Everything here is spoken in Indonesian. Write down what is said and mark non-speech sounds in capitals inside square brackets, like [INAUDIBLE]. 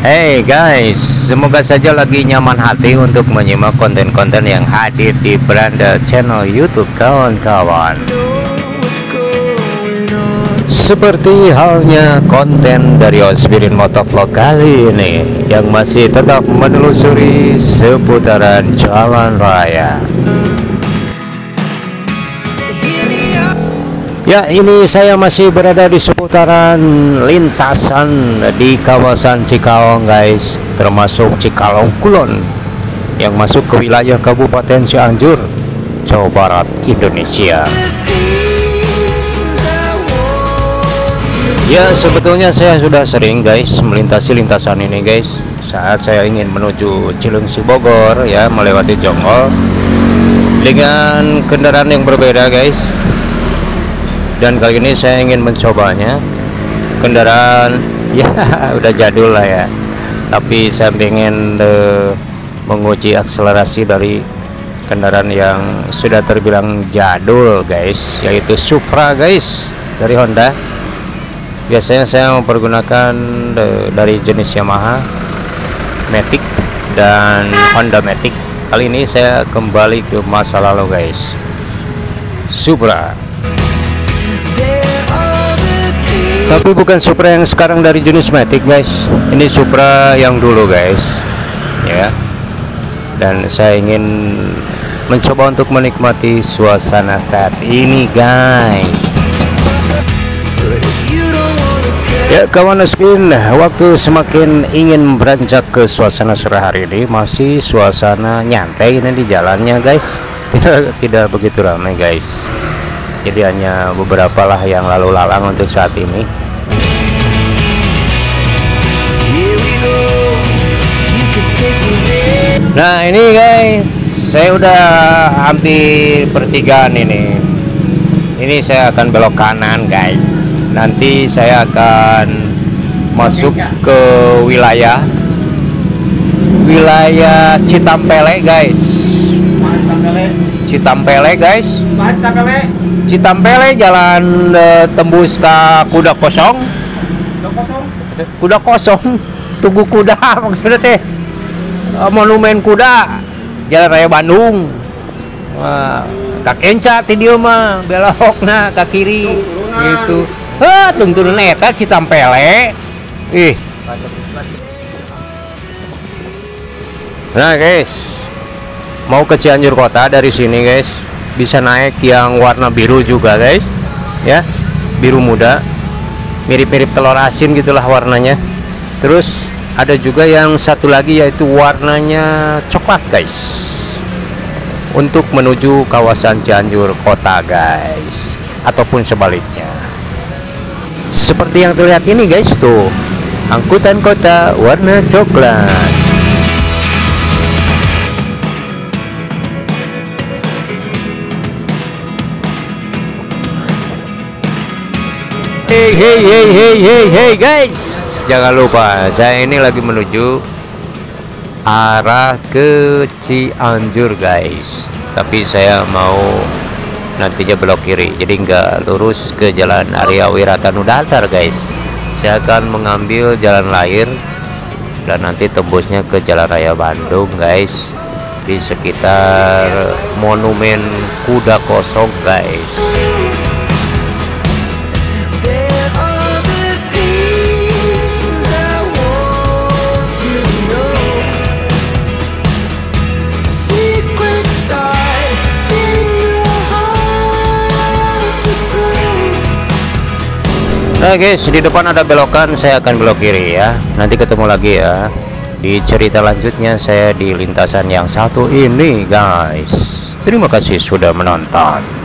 Hey guys, semoga saja lagi nyaman hati untuk menyimak konten-konten yang hadir di Beranda channel YouTube kawan-kawan. Seperti halnya konten dari Osbirin Motovlog kali ini yang masih tetap menelusuri seputaran jalan raya. Ya ini saya masih berada di seputaran lintasan di kawasan Cikalong guys. Termasuk Cikalong Kulon Yang masuk ke wilayah Kabupaten Cianjur Jawa Barat Indonesia. Ya sebetulnya saya sudah sering guys melintasi lintasan ini guys. Saat saya ingin menuju Cilengsi Bogor ya melewati Jonggol Dengan kendaraan yang berbeda guys dan kali ini saya ingin mencobanya. Kendaraan [LAUGHS] ya udah jadul lah ya. Tapi saya ingin uh, menguji akselerasi dari kendaraan yang sudah terbilang jadul guys yaitu Supra guys dari Honda. Biasanya saya mempergunakan uh, dari jenis Yamaha Matic dan Honda Matic. Kali ini saya kembali ke masa lalu guys. Supra tapi bukan Supra yang sekarang dari jenis Matic guys. Ini Supra yang dulu guys. Ya. Dan saya ingin mencoba untuk menikmati suasana saat ini guys. Ya kawan spin waktu semakin ingin beranjak ke suasana sore hari ini masih suasana nyantai ini di jalannya guys. Tidak tidak begitu ramai guys jadi hanya beberapa lah yang lalu lalang untuk saat ini. Nah ini guys saya udah hampir pertigaan ini. Ini saya akan belok kanan guys. Nanti saya akan masuk ke wilayah. Wilayah Citampele guys Citampele guys. Citampele? Jalan uh, tembus ke kuda kosong. Kuda kosong? [LAUGHS] Tunggu kuda maksudnya teh uh, monumen kuda. Jalan raya Bandung. Wah, kak enca ti dieu mah belok nah ke kiri. Gitu. Ah tungturun eta Citampele. Ih. Nah guys mau ke Cianjur kota dari sini guys. Bisa naik yang warna biru juga guys. Ya biru muda. Mirip-mirip telur asin gitulah warnanya. Terus ada juga yang satu lagi yaitu warnanya coklat guys. Untuk menuju kawasan Cianjur kota guys. Ataupun sebaliknya. Seperti yang terlihat ini guys tuh. Angkutan kota warna coklat Hey hey hey hey hey hey guys. Jangan lupa saya ini lagi menuju arah ke Cianjur guys. Tapi saya mau nantinya belok kiri. Jadi nggak lurus ke jalan area Wiratanudatar guys. Saya akan mengambil jalan lahir Dan nanti tembusnya ke jalan raya Bandung guys. Di sekitar monumen kuda kosong guys Nah guys di depan ada belokan saya akan belok kiri ya. Nanti ketemu lagi ya. Di cerita lanjutnya saya di lintasan yang satu ini guys. Terima kasih sudah menonton